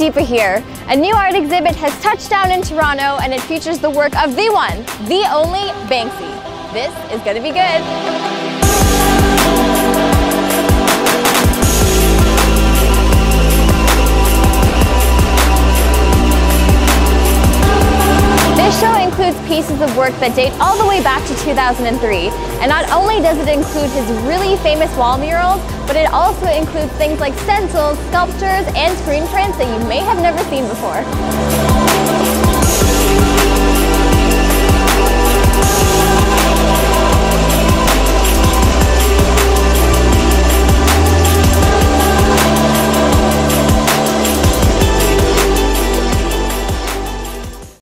deeper here. A new art exhibit has touched down in Toronto and it features the work of the one, the only Banksy. This is gonna be good. Includes pieces of work that date all the way back to 2003. And not only does it include his really famous wall murals, but it also includes things like stencils, sculptures, and screen prints that you may have never seen before.